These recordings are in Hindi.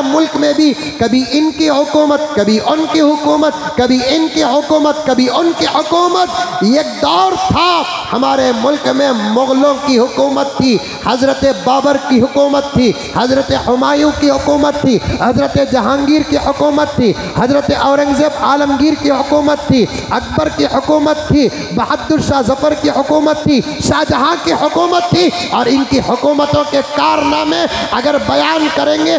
हमारे मुल्क में भी, कभी इनकी हुकूमत, कभी उनकी हुकूमत, कभी इनकी हुकूमत, कभी उनकी हुकूमत। एक दौर था, हमारे मुल्क में मुग़लों की हुकूमत थी, हज़रत बाबर की हुकूमत थी, हज़रत हुमायूं की हुकूमत थी, हज़रत जहांगीर की हुकूमत थी, हज़रत औरंगज़ेब आलमगीर की हुकूमत थी, अकबर की हुकूमत थी, बहादुर शाह जफ़र की हुकूमत थी, शाहजहाँ की हुकूमत थी, और इनकी हुकूमतों के कारनामे अगर बयान करेंगे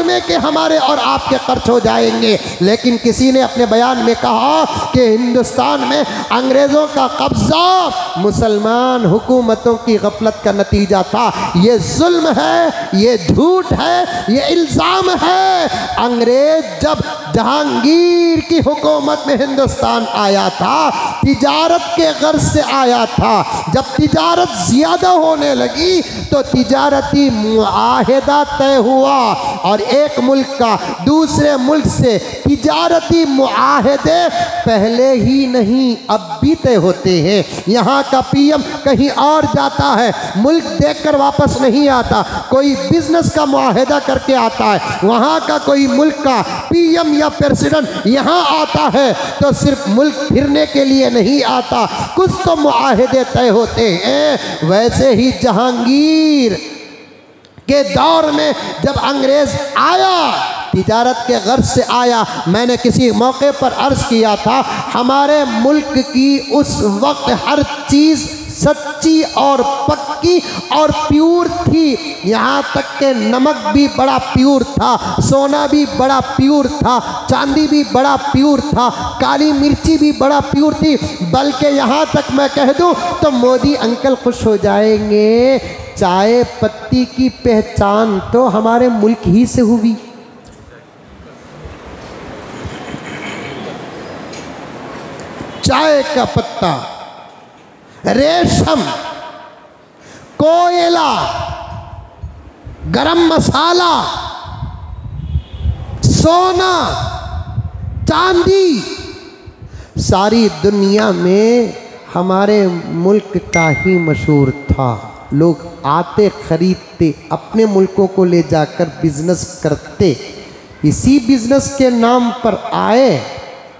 जुमे के हमारे और आपके खर्च हो जाएँगे। लेकिन किसी ने अपने बयान में कहा कि हिंदुस्तान में अंग्रेज़ों का कब्ज़ा मुसलमान हुकूमतों की गफलत का नतीजा था। ये जुल्म है, ये झूठ है, ये इल्ज़ाम है अंग्रेज़ जब जहांगीर की हुकूमत में हिंदुस्तान आया था, तिजारत के गर्ज से आया था, जब तिजारत ज़्यादा होने लगी तो तिजारती मुआहदा तय हुआ और एक मुल्क का दूसरे मुल्क से तिजारती मुआहदे पहले ही नहीं, अब भी तय होते हैं। यहाँ का पीएम कहीं और जाता है, मुल्क देखकर वापस नहीं आता, कोई बिज़नेस का मुआहदा करके आता है, वहाँ का कोई मुल्क का पीएम या प्रेसिडेंट यहाँ आता है तो सिर्फ़ मुल्क फिरने के लिए नहीं आता। कुछ तो मुआहदे तय होते हैं। वैसे ही जहांगीर के दौर में जब अंग्रेज़ आया, तिजारत के गर्ज से आया, मैंने किसी मौके पर अर्ज़ किया था, हमारे मुल्क की उस वक्त हर चीज़ सच्ची और पक्की और प्योर थी। यहाँ तक के नमक भी बड़ा प्योर था, सोना भी बड़ा प्योर था, चांदी भी बड़ा प्योर था, काली मिर्ची भी बड़ा प्योर थी। बल्कि यहाँ तक मैं कह दूँ तो मोदी अंकल खुश हो जाएँगे। चाय पत्ती की पहचान तो हमारे मुल्क ही से हुई। चाय का पत्ता रेशम, कोयला, गरम मसाला, सोना, चांदी, सारी दुनिया में हमारे मुल्क का ही मशहूर था। लोग आते, खरीदते, अपने मुल्कों को ले जाकर बिज़नेस करते। इसी बिज़नेस के नाम पर आए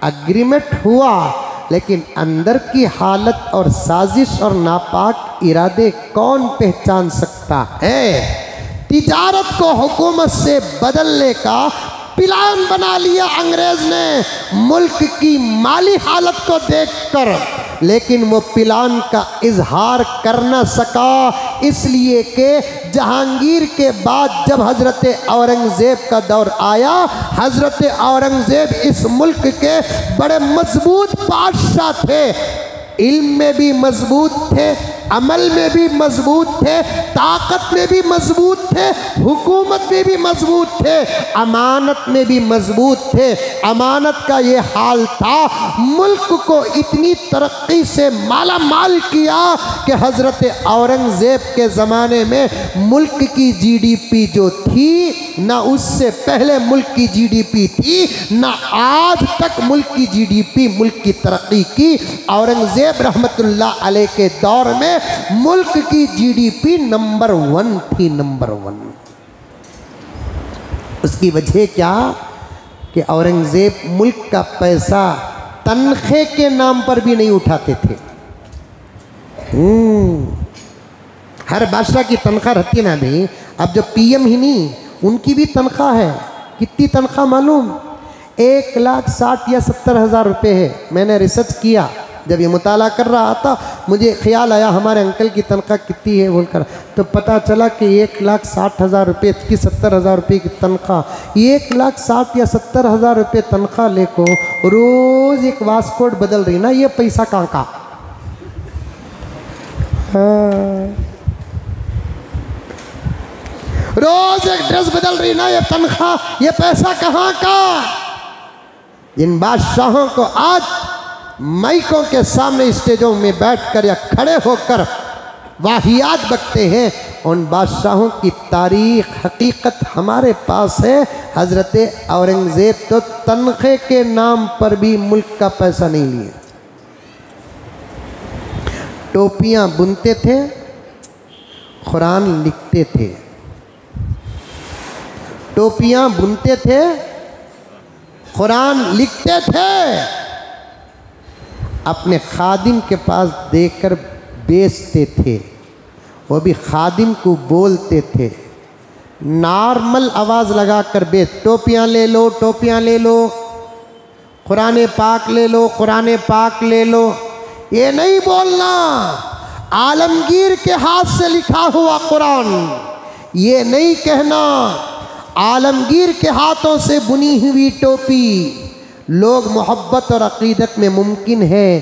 अग्रीमेंट हुआ। लेकिन अंदर की हालत और साजिश और नापाक इरादे कौन पहचान सकता है? तिजारत को हुकूमत से बदलने का प्लान बना लिया अंग्रेज़ ने। मुल्क की माली हालत को देखकर लेकिन वो पिलान का इजहार कर ना सका। इसलिए कि जहांगीर के बाद जब हज़रत औरंगज़ेब का दौर आया, हज़रत औरंगज़ेब इस मुल्क के बड़े मज़बूत बादशाह थे। इल्म में भी मज़बूत थे अमल में भी मज़बूत थे, ताकत में भी मज़बूत थे, हुकूमत में भी मज़बूत थे, अमानत में भी मज़बूत थे। अमानत का ये हाल था, मुल्क को इतनी तरक्की से माला माल किया कि हज़रत औरंगज़ेब के ज़माने में मुल्क की जीडीपी जो थी ना उससे पहले मुल्क की जीडीपी थी ना आज तक मुल्क की जीडीपी मुल्क की तरक्की की। औरंगज़ेब रहमतुल्लाह अलैह के दौर में मुल्क की जीडीपी नंबर वन थी नंबर वन। उसकी वजह क्या? कि औरंगज़ेब मुल्क का पैसा तनखे के नाम पर भी नहीं उठाते थे। हम्म, हर बादशाह की तनख्वाह रहती ना नहीं अब जो पीएम ही नहीं उनकी भी तनख्वाह है। कितनी तनख्वाह मालूम? एक लाख साठ या सत्तर हज़ार रुपये है। मैंने रिसर्च किया। जब ये मुताला कर रहा था, मुझे ख्याल आया हमारे अंकल की तनख्वाह कितनी है बोलकर। तो पता चला कि एक लाख साठ हज़ार रुपये की सत्तर हज़ार रुपये की तनख्वाह। एक लाख साठ या सत्तर हज़ार रुपये तनख्वाह ले को रोज़ एक वास्कोट बदल रही ना, ये पैसा कहाँ का? हाँ। रोज एक ड्रेस बदल रही ना ये तनख्वाह, ये पैसा कहाँ का? इन बादशाहों को आज माइकों के सामने स्टेजों में बैठकर या खड़े होकर वाहियात बकते हैं, उन बादशाहों की तारीख हकीकत हमारे पास है। हज़रत औरंगज़ेब तो तनखे के नाम पर भी मुल्क का पैसा नहीं लिए। टोपियाँ बुनते थे, कुरान लिखते थे। टोपियाँ बुनते थे, कुरान लिखते थे। अपने खादिम के पास देकर बेचते थे, वो भी खादिम को बोलते थे। नॉर्मल आवाज़ लगाकर बेच, टोपियाँ ले लो, टोपियाँ ले लो, कुरान पाक ले लो, कुरान पाक ले लो। ये नहीं बोलना, आलमगीर के हाथ से लिखा हुआ कुरान, ये नहीं कहना। आलमगीर के हाथों से बुनी हुई टोपी। लोग मोहब्बत और अकीदत में मुमकिन है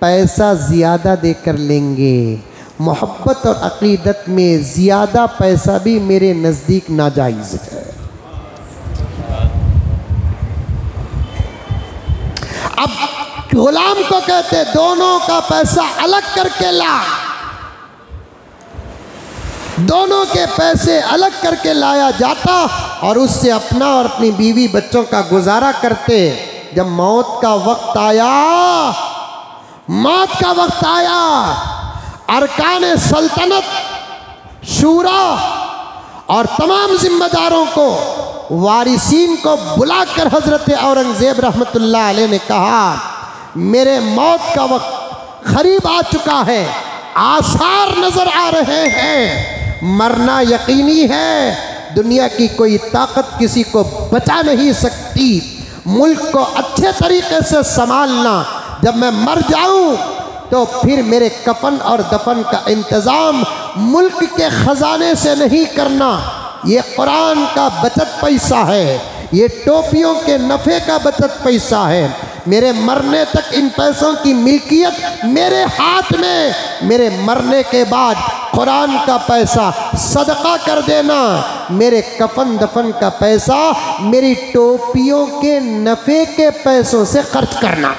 पैसा ज़्यादा देकर लेंगे। मोहब्बत और अकीदत में ज़्यादा पैसा भी मेरे नज़दीक नाजायज़ है। अब गुलाम को कहते, दोनों का पैसा अलग करके ला। दोनों के पैसे अलग करके लाया जाता और उससे अपना और अपनी बीवी बच्चों का गुजारा करते, जब मौत का वक्त आया, मौत का वक्त आया अरकान सल्तनत, शूरा और तमाम जिम्मेदारों को, वारिसीन को बुलाकर हज़रत औरंगज़ेब अलैह ने कहा, मेरे मौत का वक्त करीब आ चुका है, आसार नज़र आ रहे हैं, मरना यकीनी है दुनिया की कोई ताकत किसी को बचा नहीं सकती। मुल्क को अच्छे तरीके से संभालना। जब मैं मर जाऊँ तो फिर मेरे कफन और दफन का इंतज़ाम मुल्क के ख़जाने से नहीं करना। ये कुरान का बचत पैसा है। ये टोपियों के नफ़े का बचत पैसा है। मेरे मरने तक इन पैसों की मिल्कियत मेरे हाथ में। मेरे मरने के बाद कुरान का पैसा सदका कर देना। मेरे कफन दफन का पैसा मेरी टोपियों के नफ़े के पैसों से खर्च करना।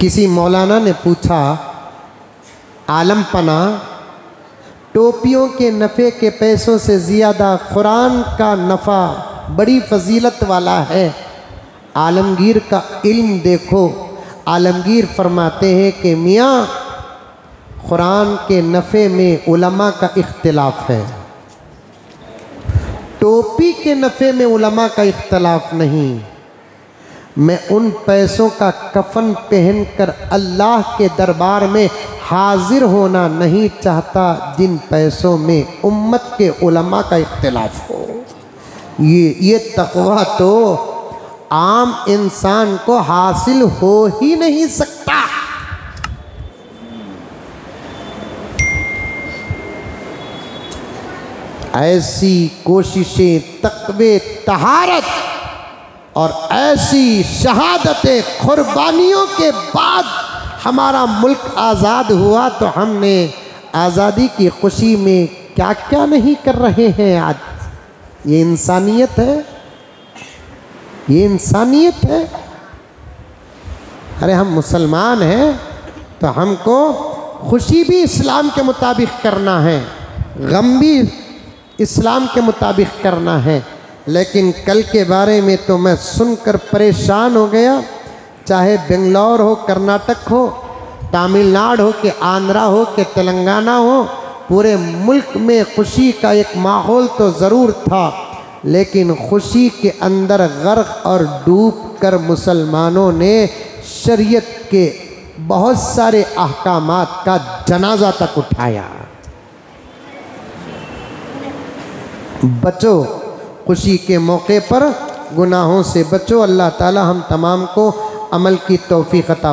किसी मौलाना ने पूछा आलम पना टोपियों के नफ़े के पैसों से ज़्यादा कुरान का नफ़ा बड़ी फजीलत वाला है। आलमगीर का इल्म देखो। आलमगीर फरमाते हैं कि मियाँ, कुरान के नफ़े में उलमा का इख्तलाफ है। टोपी के नफ़े में उलमा का इख्तलाफ नहीं। मैं उन पैसों का कफन पहनकर अल्लाह के दरबार में हाजिर होना नहीं चाहता जिन पैसों में उम्मत के उलमा का इख्तलाफ हो। ये ये तकवा तो आम इंसान को हासिल हो ही नहीं सकता। ऐसी कोशिशें, तकवे, तहारत और ऐसी शहादतें, कुर्बानियों के बाद हमारा मुल्क आज़ाद हुआ तो हमने आज़ादी की खुशी में क्या क्या नहीं कर रहे हैं आज? ये इंसानियत है। ये इंसानियत है। अरे हम मुसलमान हैं तो हमको खुशी भी इस्लाम के मुताबिक करना है, गम भी इस्लाम के मुताबिक करना है। लेकिन कल के बारे में तो मैं सुनकर परेशान हो गया, चाहे बेंगलोर हो, कर्नाटक हो, तमिलनाडु हो, कि आंध्रा हो, कि तेलंगाना हो, पूरे मुल्क में खुशी का एक माहौल तो ज़रूर था। लेकिन खुशी के अंदर गर्क और डूब कर मुसलमानों ने शरीयत के बहुत सारे अहकाम का जनाजा तक उठाया। बचो खुशी के मौके पर, गुनाहों से बचो। अल्लाह ताला हम तमाम को अमल की तौफीक अता